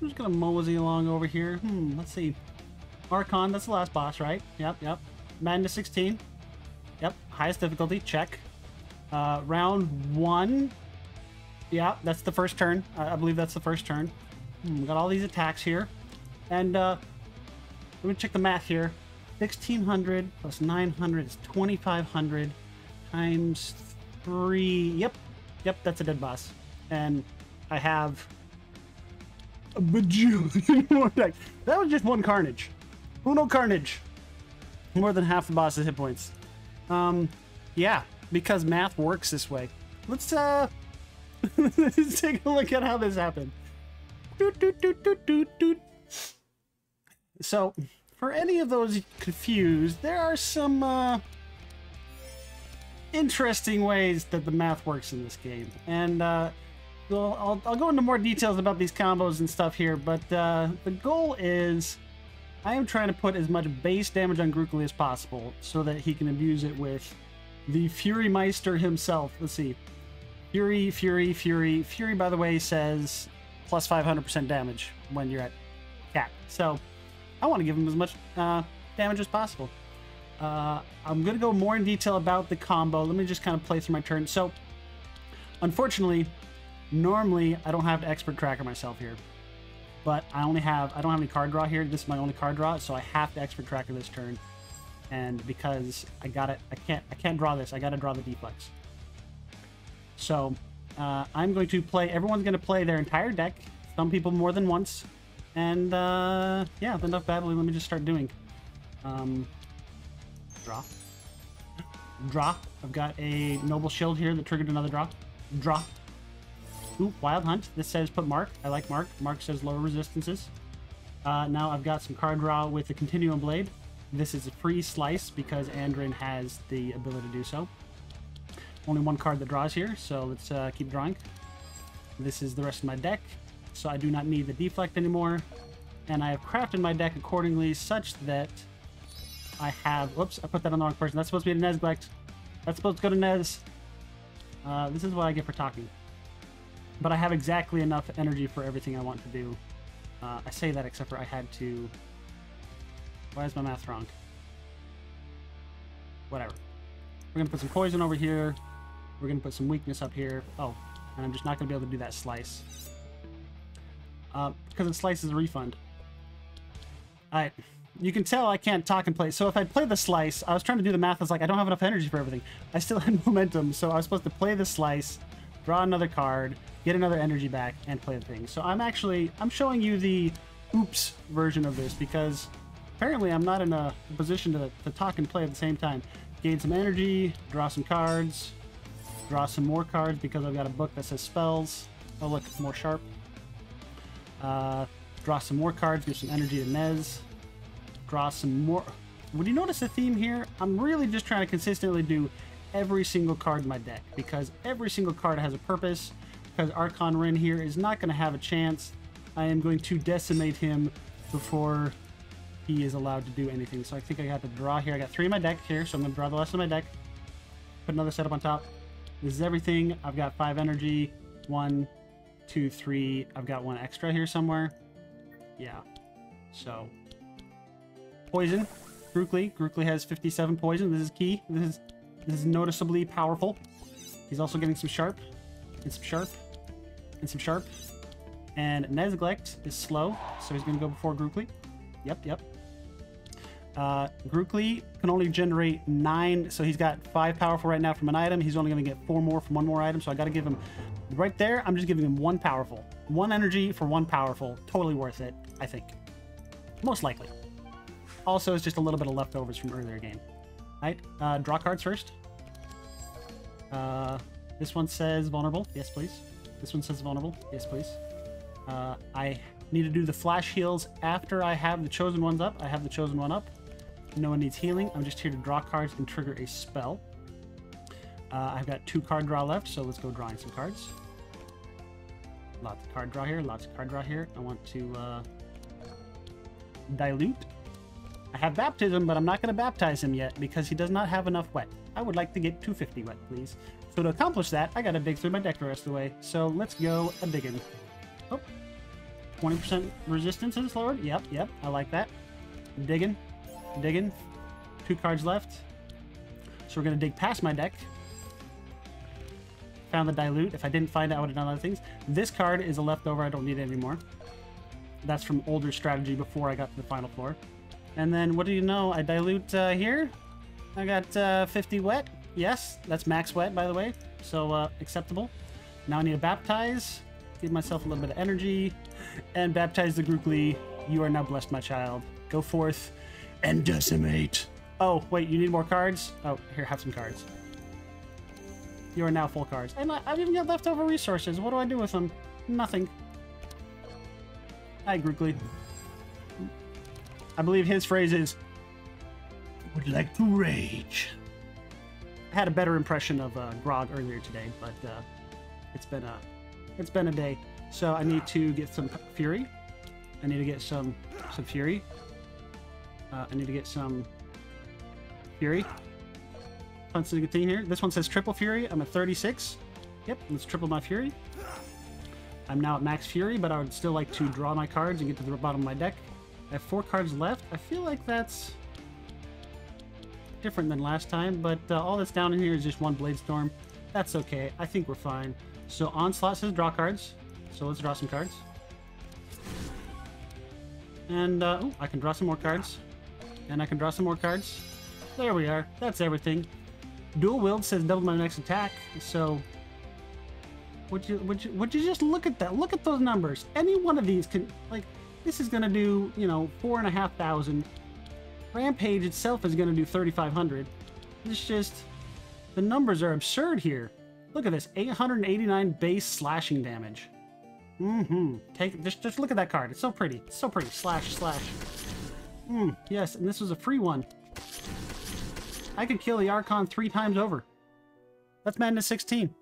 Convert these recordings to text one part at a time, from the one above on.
Who's gonna mosey along over here? Hmm, let's see. Archon, that's the last boss, right? Yep, yep. Madness 16. Yep, highest difficulty, check. Uh, round one. Yeah, that's the first turn. I, I believe that's the first turn. Hmm, got all these attacks here. And uh, let me check the math here. 1600 plus 900 is 2500 times 3. Yep, yep, that's a dead boss. And I have a bajillion more. That was just one Carnage. Uno Carnage. More than half the boss's hit points. Um, yeah, because math works this way. Let's, uh, let's take a look at how this happened. Doot, doot, doot. So, for any of those confused, there are some, uh, interesting ways that the math works in this game. And, uh, well, I'll, I'll go into more details about these combos and stuff here, but uh, the goal is I am trying to put as much base damage on Grukli as possible so that he can abuse it with the Fury Meister himself. Let's see. Fury, Fury, Fury. Fury, by the way, says plus 500% damage when you're at cap. So I want to give him as much uh, damage as possible. Uh, I'm going to go more in detail about the combo. Let me just kind of play through my turn. So, unfortunately, Normally, I don't have to expert tracker myself here, but I only have, I don't have any card draw here. This is my only card draw, so I have to expert tracker this turn. And because I got it, I can't, I can't draw this. I got to draw the deflex. So uh, I'm going to play, everyone's going to play their entire deck. Some people more than once. And uh, yeah, enough babbling, Let me just start doing. Um, draw. Draw. I've got a Noble Shield here that triggered another draw. Draw. Ooh, Wild Hunt. This says put Mark. I like Mark. Mark says lower resistances. Uh, now I've got some card draw with the Continuum Blade. This is a free slice because Andrin has the ability to do so. Only one card that draws here, so let's uh, keep drawing. This is the rest of my deck, so I do not need the deflect anymore. And I have crafted my deck accordingly such that I have... Whoops, I put that on the wrong person. That's supposed to be a Nezglekt. That's supposed to go to Nez. Uh, this is what I get for talking but I have exactly enough energy for everything I want to do. Uh, I say that except for I had to... Why is my math wrong? Whatever. We're going to put some poison over here. We're going to put some weakness up here. Oh, and I'm just not going to be able to do that slice. Uh, because the slice is a refund. Alright. You can tell I can't talk and play. So if I play the slice, I was trying to do the math. I was like, I don't have enough energy for everything. I still had momentum, so I was supposed to play the slice, draw another card, get another energy back, and play the thing. So I'm actually, I'm showing you the oops version of this because apparently I'm not in a position to, to talk and play at the same time. Gain some energy, draw some cards, draw some more cards because I've got a book that says spells. Oh look, it's more sharp. Uh, draw some more cards, give some energy to Nez. Draw some more... Would you notice a theme here? I'm really just trying to consistently do every single card in my deck because every single card has a purpose because Archon Wrenn here is not going to have a chance. I am going to decimate him before he is allowed to do anything. So I think I got to draw here. I got three in my deck here, so I'm going to draw the rest of my deck. Put another setup on top. This is everything. I've got five energy. One, two, three. I've got one extra here somewhere. Yeah. So. Poison. Grukli. Grukli has 57 poison. This is key. This is this is noticeably powerful. He's also getting some sharp. And some sharp and some sharp. And Nezglekt is slow, so he's going to go before Grukli. Yep, yep. Uh, Grukli can only generate nine, so he's got five powerful right now from an item. He's only going to get four more from one more item, so I got to give him right there. I'm just giving him one powerful, one energy for one powerful. Totally worth it, I think. Most likely. Also, it's just a little bit of leftovers from earlier game. All right, uh, draw cards first. Uh, this one says vulnerable. Yes, please. This one says vulnerable. Yes, please. Uh, I need to do the flash heals after I have the chosen ones up. I have the chosen one up. No one needs healing. I'm just here to draw cards and trigger a spell. Uh, I've got two card draw left, so let's go drawing some cards. Lots of card draw here, lots of card draw here. I want to uh, dilute. I have baptism, but I'm not going to baptize him yet because he does not have enough wet. I would like to get 250 wet, please. So to accomplish that, I gotta dig through my deck the rest of the way. So let's go a digging. Oh. 20% resistance is lowered. Yep, yep, I like that. Digging, digging. Two cards left. So we're going to dig past my deck. Found the dilute. If I didn't find it, I would have done other things. This card is a leftover. I don't need it anymore. That's from older strategy before I got to the final floor. And then, what do you know? I dilute uh, here. I got uh, 50 wet. Yes, that's max wet, by the way. So, uh, acceptable. Now I need to baptize. Give myself a little bit of energy. And baptize the Grukli. You are now blessed, my child. Go forth and decimate. Oh, wait, you need more cards? Oh, here, have some cards. You are now full cards. And I, I've even got leftover resources. What do I do with them? Nothing. Hi, Grukli. I believe his phrase is, Would like to rage. I had a better impression of uh, Grog earlier today, but uh, it's been a it's been a day. So I need to get some Fury. I need to get some some Fury. Uh, I need to get some Fury. Fun to continue here. This one says triple Fury. I'm at 36. Yep, let's triple my Fury. I'm now at max Fury, but I would still like to draw my cards and get to the bottom of my deck. I have four cards left. I feel like that's different than last time, but uh, all that's down in here is just one Blade Storm. That's okay. I think we're fine. So Onslaught says draw cards. So let's draw some cards. And, uh, oh, I can draw some more cards. And I can draw some more cards. There we are. That's everything. Dual Wield says double my next attack. So, would you, would you, would you just look at that? Look at those numbers. Any one of these can, like, this is going to do, you know, four and a half thousand. Rampage itself is going to do 3,500. It's just, the numbers are absurd here. Look at this, 889 base slashing damage. Mm-hmm. Take just just look at that card. It's so pretty. It's so pretty. Slash slash. Hmm. Yes, and this was a free one. I could kill the Archon three times over. That's Madness 16.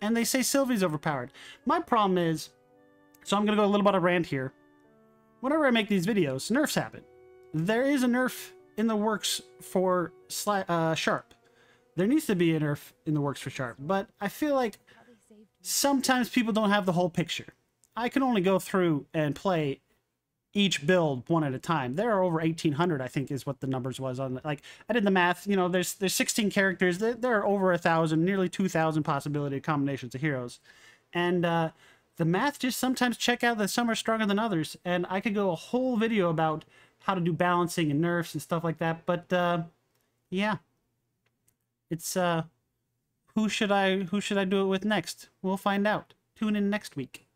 And they say Sylvie's overpowered. My problem is, so I'm gonna go a little bit of rant here. Whenever I make these videos, nerfs happen. There is a nerf in the works for uh, Sharp. There needs to be a nerf in the works for Sharp, but I feel like sometimes people don't have the whole picture. I can only go through and play each build one at a time. There are over 1800, I think is what the numbers was on like I did the math, you know, there's there's 16 characters. There, there are over a thousand, nearly 2000 possibility combinations of heroes. And uh the math just sometimes check out that some are stronger than others and I could go a whole video about how to do balancing and nerfs and stuff like that, but uh yeah. It's uh who should I who should I do it with next? We'll find out. Tune in next week.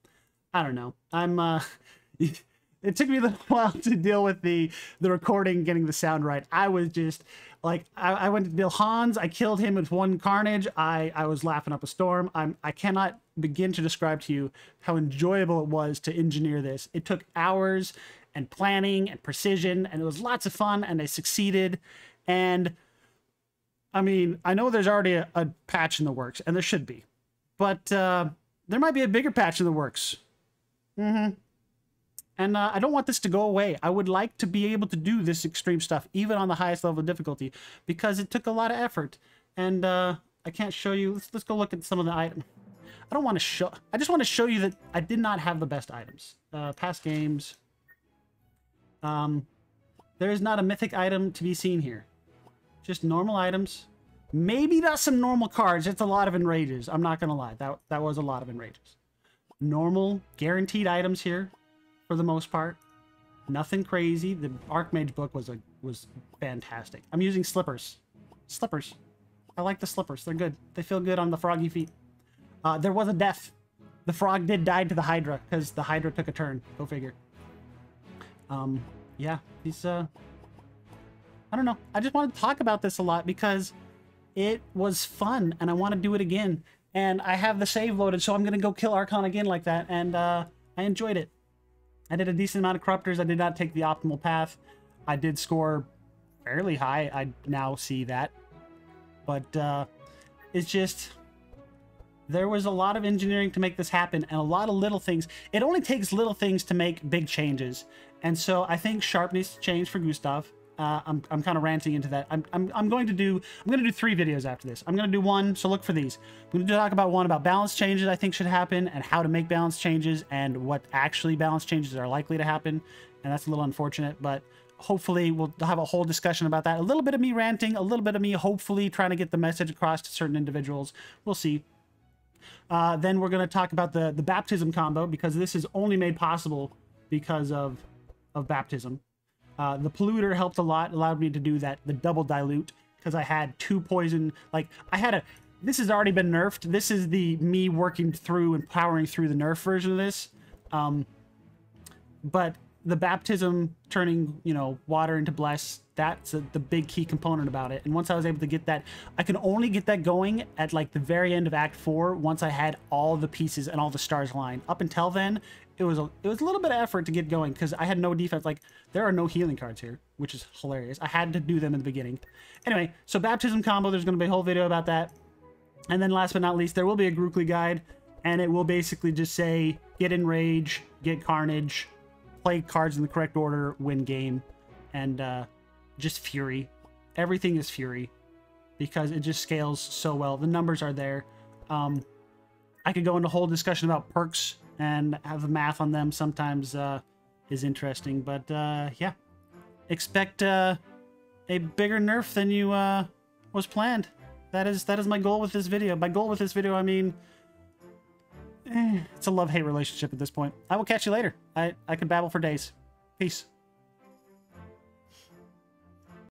I don't know. I'm uh it took me a little while to deal with the the recording, getting the sound right. I was just like I, I went to Bill Hans. I killed him with one carnage. I I was laughing up a storm. I'm I cannot begin to describe to you how enjoyable it was to engineer this. It took hours and planning and precision, and it was lots of fun. And I succeeded. And I mean, I know there's already a, a patch in the works, and there should be, but uh, there might be a bigger patch in the works. Mm-hmm. And uh, I don't want this to go away. I would like to be able to do this extreme stuff, even on the highest level of difficulty, because it took a lot of effort. And uh, I can't show you. Let's, let's go look at some of the items. I don't want to show... I just want to show you that I did not have the best items. Uh, past games. Um, there is not a mythic item to be seen here. Just normal items. Maybe that's some normal cards. It's a lot of enrages. I'm not going to lie. That, that was a lot of enrages. Normal, guaranteed items here for the most part. Nothing crazy. The Archmage book was a was fantastic. I'm using slippers. Slippers. I like the slippers. They're good. They feel good on the froggy feet. Uh, there was a death. The frog did die to the Hydra because the Hydra took a turn. Go figure. Um, yeah, these uh, I don't know. I just want to talk about this a lot because it was fun and I want to do it again. And I have the save loaded, so I'm going to go kill Archon again like that. And uh, I enjoyed it. I did a decent amount of corruptors. I did not take the optimal path. I did score fairly high. I now see that. But uh, it's just... There was a lot of engineering to make this happen and a lot of little things. It only takes little things to make big changes. And so I think Sharp needs to change for Gustav. Uh, I'm, I'm kind of ranting into that. I'm, I'm, I'm going to do I'm going to do three videos after this. I'm going to do one, so look for these. I'm going to talk about one about balance changes I think should happen and how to make balance changes and what actually balance changes are likely to happen. And that's a little unfortunate, but hopefully we'll have a whole discussion about that. A little bit of me ranting, a little bit of me hopefully trying to get the message across to certain individuals. We'll see. Uh, then we're going to talk about the, the baptism combo because this is only made possible because of, of baptism. Uh, the polluter helped a lot, allowed me to do that, the double dilute, because I had two poison, like, I had a, this has already been nerfed. This is the me working through and powering through the nerf version of this. Um, but the baptism turning, you know, water into bless, that's a, the big key component about it. And once I was able to get that, I can only get that going at like the very end of Act 4 once I had all the pieces and all the stars lined. Up until then, it was a, it was a little bit of effort to get going because I had no defense. Like, there are no healing cards here, which is hilarious. I had to do them in the beginning. Anyway, so baptism combo, there's going to be a whole video about that. And then last but not least, there will be a Grukli guide, and it will basically just say, get Enrage, get Carnage, play cards in the correct order, win game, and uh, just Fury. Everything is Fury because it just scales so well. The numbers are there. Um, I could go into a whole discussion about perks and have the math on them sometimes uh, is interesting, but uh, yeah. Expect uh, a bigger nerf than you uh, was planned. That is that is my goal with this video. By goal with this video, I mean eh, it's a love-hate relationship at this point. I will catch you later. I, I could babble for days. Peace.